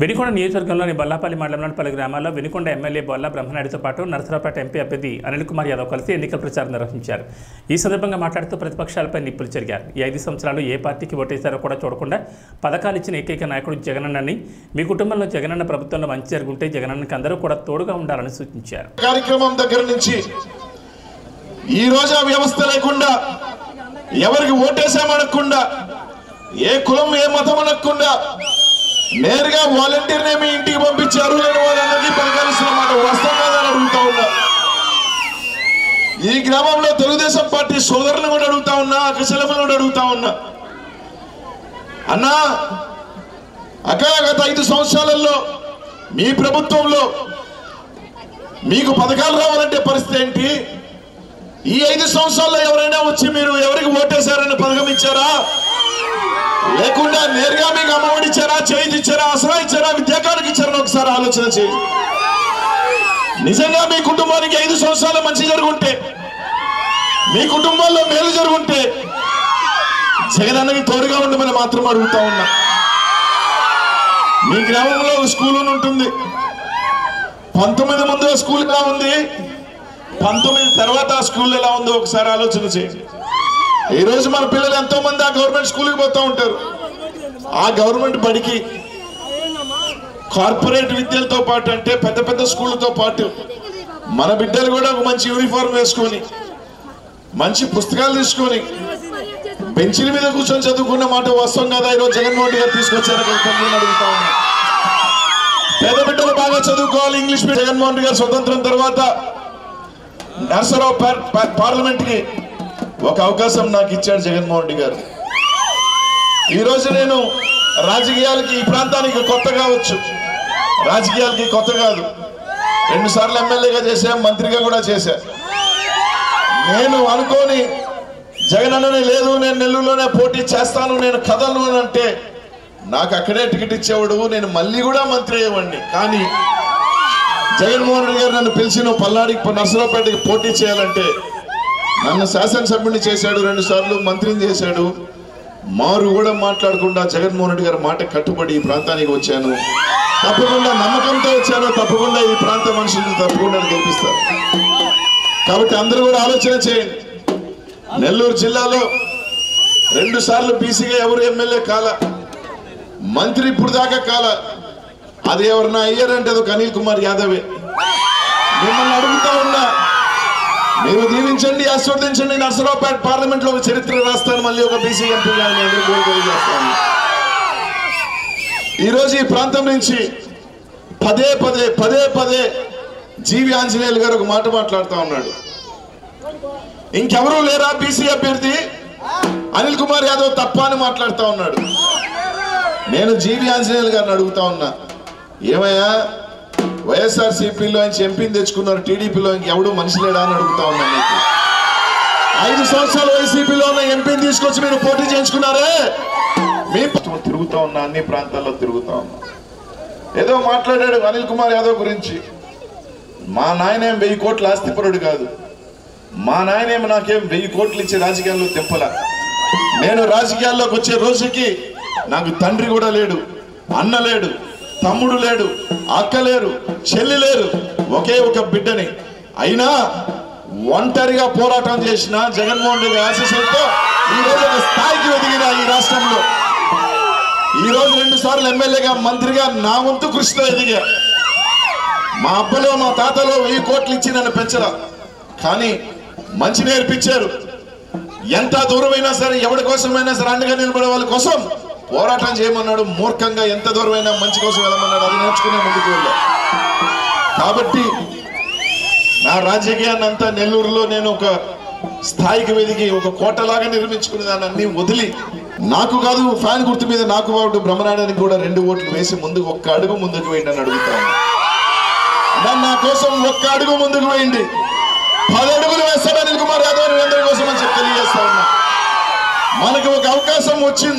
వెనుకొండ నియోజకవర్గంలోని బొల్లాపల్లి మండలంలోని పలు గ్రామాల్లో వెనుకొండ ఎమ్మెల్యే బొల్లా బ్రహ్మనాయుడితో పాటు నరసరావుపేట ఎంపీ అభ్యర్థి అనిల్ కుమార్ యాదవ్ కలిసి ఎన్నికల ప్రచారం నిర్వహించారు. ఈ సందర్భంగా మాట్లాడుతూ ప్రతిపక్షాలపై నిప్పులు జరిగారు ఈ ఐదు సంవత్సరాలు ఏ పార్టీకి ఓటేశారో కూడా చూడకుండా పథకాలు ఇచ్చిన ఏకైక నాయకుడు జగనన్నని మీ కుటుంబంలో జగనన్న ప్రభుత్వంలో మంచి జరుగుంటే జగనన్నకి అందరూ కూడా తోడుగా ఉండాలని సూచించారు. కార్యక్రమం దగ్గర నుంచి ఈ రోజు ఆ వ్యవస్థ లేకుండా ఎవరికి ఓటేసామనకుండా ఏ కులం ఏ మతం అనకుండా నేరుగా వాలంటీర్నే మీ ఇంటికి పంపించారు. లేని వాళ్ళందరికీ పలకరిస్తున్నమాట వస్తాం అడుగుతా ఉన్నా. ఈ గ్రామంలో తెలుగుదేశం పార్టీ సోదరులను కూడా అడుగుతా ఉన్నా అక్కచెల్లెమ్మలను కూడా అడుగుతా ఉన్నా. అన్నా అక్క గత ఐదు సంవత్సరాలలో మీ ప్రభుత్వంలో మీకు పథకాలు రావాలంటే పరిస్థితి ఏంటి? ఈ ఐదు సంవత్సరాల్లో ఎవరైనా వచ్చి మీరు ఎవరికి ఓటేశారని పథకం ఇచ్చారా లేకుండా నేరుగా మీకు అమ్మఒడి ఇచ్చారా చేయి ఇచ్చారా అసలు ఇచ్చారా విద్యాకానికి ఇచ్చారని ఒకసారి ఆలోచన చేయండి నిజంగా మీ కుటుంబానికి ఐదు సంవత్సరాలు మంచి జరుగుంటే మీ కుటుంబాల్లో మేలు జరుగుంటే జగనన్నకి తోడుగా ఉండమని మాత్రం అడుగుతా ఉన్నా. మీ గ్రామంలో ఒక స్కూల్ అని ఉంటుంది. పంతొమ్మిది ముందు స్కూల్ ఎలా ఉంది? పంతొమ్మిది తర్వాత ఆ స్కూల్ ఎలా ఉందో ఒకసారి ఆలోచన చేయండి ఈ రోజు మన పిల్లలు ఎంతో మంది ఆ గవర్నమెంట్ స్కూల్కి పోతూ ఉంటారు. ఆ గవర్నమెంట్ బడికి కార్పొరేట్ విద్యలతో పాటు అంటే పెద్ద పెద్ద స్కూళ్ళతో పాటు మన బిడ్డలు కూడా ఒక మంచి యూనిఫామ్ వేసుకొని మంచి పుస్తకాలు తీసుకొని బెంచీల మీద కూర్చొని చదువుకున్న మాట వస్తాం కదా? ఈరోజు జగన్మోహన్ గారు తీసుకొచ్చారు అడుగుతా ఉన్నా. పేద బిడ్డలు బాగా చదువుకోవాలి ఇంగ్లీష్ మీడియం జగన్మోహన్ గారు స్వతంత్రం తర్వాత నర్సరావు పార్- ఒక అవకాశం నాకు ఇచ్చాడు జగన్మోహన్ రెడ్డి గారు. ఈరోజు నేను రాజకీయాలకి ఈ ప్రాంతానికి కొత్త కావచ్చు. రాజకీయాలకి కొత్త కాదు. రెండు సార్లు ఎమ్మెల్యేగా చేశా మంత్రిగా కూడా చేశా. నేను అనుకోని జగన్ అన్ననే లేదు నేను నెల్లూరులోనే పోటీ చేస్తాను నేను కథలు అని అంటే నాకు అక్కడే టికెట్ ఇచ్చేవాడు నేను మళ్ళీ కూడా మంత్రి అయ్యేవాడిని. కానీ జగన్మోహన్ రెడ్డి గారు నన్ను పిలిచి నువ్వు పల్నాడికి నర్సరావుపేటకి పోటీ చేయాలంటే నన్ను శాసనసభ్యుని చేశాడు రెండు సార్లు మంత్రిని చేశాడు. మారు కూడా మాట్లాడకుండా జగన్మోహన్ రెడ్డి గారి మాట కట్టుబడి ఈ ప్రాంతానికి వచ్చాను. తప్పకుండా నమ్మకంతో వచ్చాను తప్పకుండా ఈ ప్రాంత మనుషులు తప్పకుండా గెలిపిస్తారు కాబట్టి అందరూ కూడా ఆలోచన చేయండి. నెల్లూరు జిల్లాలో రెండు సార్లు బీసీగా ఎవరు ఎమ్మెల్యే కాల మంత్రి ఇప్పుడు దాకా కాల అది ఎవరన్నా అయ్యారంటే అది అనిల్ కుమార్ యాదవే. మిమ్మల్ని అడుగుతా ఉన్నా మీరు దీవించండి ఆస్వాదించండి నర్సరావుపేట పార్లమెంట్లో ఒక చరిత్ర రాస్తాను. మళ్ళీ ఒక బీసీ ఎంపీగా మీ ఈరోజు తెలియజేస్తాను. ఈ ఈ ప్రాంతం నుంచి పదే పదే పదే పదే జీవి ఆంజనేయులు గారు ఒక మాట మాట్లాడుతూ ఉన్నాడు. ఇంకెవరూ లేరా బీసీ అభ్యర్థి? అనిల్ కుమార్ యాదవ్ తప్ప అని మాట్లాడుతూ ఉన్నాడు. నేను జీవి ఆంజనేయులు గారిని అడుగుతా ఉన్నా ఏమయ్యా వైఎస్ఆర్ సిపిలో నుంచి ఎంపీని తెచ్చుకున్నారు టీడీపీలో ఎవడు మనిషి లేడా అని అడుగుతా ఉన్నా మీకు. ఐదు సంవత్సరాలు వైసీపీలో ఉన్న ఎంపీని తీసుకొచ్చి మీరు పోటీ చేయించుకున్నారే? మీ తిరుగుతా ఉన్నా అన్ని ప్రాంతాల్లో తిరుగుతా ఉన్నా. ఏదో మాట్లాడాడు అనిల్ కుమార్ యాదవ్ గురించి. మా నాయనేం వెయ్యి కోట్ల ఆస్తిపరుడు కాదు. మా నాయనేం నాకేం వెయ్యి కోట్లు ఇచ్చే రాజకీయాల్లో తెప్పల నేను రాజకీయాల్లోకి వచ్చే రోజుకి నాకు తండ్రి కూడా లేడు అన్న లేడు. తమ్ముడు లేడు అక్క లేరు చెల్లి లేరు ఒకే ఒక బిడ్డని. అయినా ఒంటరిగా పోరాటం చేసిన జగన్మోహన్ రెడ్డి ఆశీస్సులతో ఈ రోజు ఒక స్థాయికి ఎదిగిన ఈ రాష్ట్రంలో. ఈ రోజు రెండు సార్లు ఎమ్మెల్యేగా మంత్రిగా నా వంతు కృషితో ఎదిగా. మా అబ్బలో మా తాతలో వెయ్యి కోట్లు ఇచ్చి నన్ను పెంచరా. కానీ మంచి నేర్పించారు. ఎంత దూరమైనా సరే ఎవరి కోసమైనా సరే అండగా నిలబడే వాళ్ళ కోసం పోరాటం చేయమన్నాడు మూర్ఖంగా ఎంత దూరమైనా మంచి కోసం వెళ్ళమన్నాడు అది నేర్చుకునే ముందుకు వెళ్ళా. కాబట్టి నా రాజకీయాన్ని అంతా నెల్లూరులో నేను ఒక స్థాయికి వెదిగి ఒక కోటలాగా నిర్మించుకునే దాన్ని అన్ని వదిలి నాకు కాదు ఫ్యాన్ గుర్తు మీద నాకు వాడు బ్రహ్మనాయుడానికి కూడా రెండు ఓట్లు వేసి ముందుకు ఒక్క అడుగు ముందుకు వేయండి అని అడుగుతాను. నన్ను నా కోసం ఒక్క అడుగు ముందుకు వేయండి. పది అడుగులు వేస్తాడు అనిల్ కుమార్ యాదవ్ అని అందరి కోసం అని చెప్పి తెలియజేస్తా ఉన్నా. మనకి ఒక అవకాశం వచ్చింది.